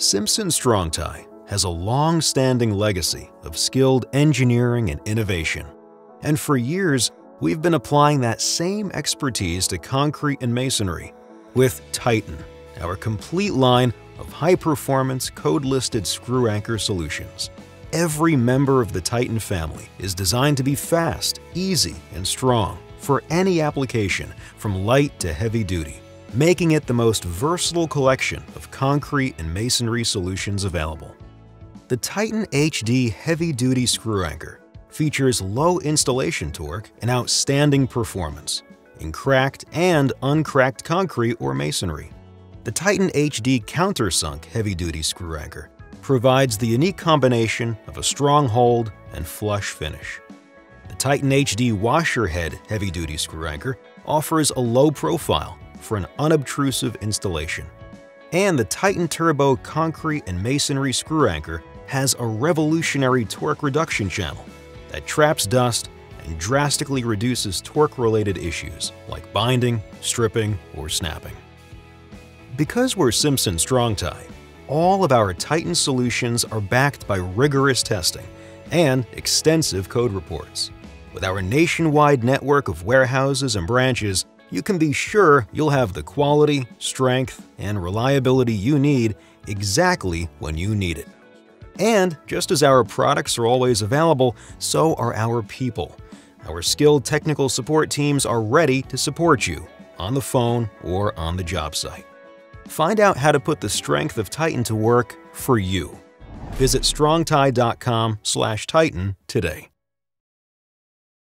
Simpson Strong-Tie has a long-standing legacy of skilled engineering and innovation. And for years, we've been applying that same expertise to concrete and masonry with Titen, our complete line of high-performance code-listed screw anchor solutions. Every member of the Titen family is designed to be fast, easy, and strong for any application from light to heavy duty, making it the most versatile collection of concrete and masonry solutions available. The Titen HD Heavy Duty Screw Anchor features low installation torque and outstanding performance in cracked and uncracked concrete or masonry. The Titen HD Countersunk Heavy Duty Screw Anchor provides the unique combination of a strong hold and flush finish. The Titen HD Washer Head Heavy Duty Screw Anchor offers a low profile for an unobtrusive installation. And the Titen Turbo Concrete and Masonry Screw Anchor has a revolutionary torque reduction channel that traps dust and drastically reduces torque-related issues like binding, stripping, or snapping. Because we're Simpson Strong-Tie, all of our Titen solutions are backed by rigorous testing and extensive code reports. With our nationwide network of warehouses and branches, you can be sure you'll have the quality, strength, and reliability you need exactly when you need it. And just as our products are always available, so are our people. Our skilled technical support teams are ready to support you on the phone or on the job site. Find out how to put the strength of Titen to work for you. Visit strongtie.com/titen today.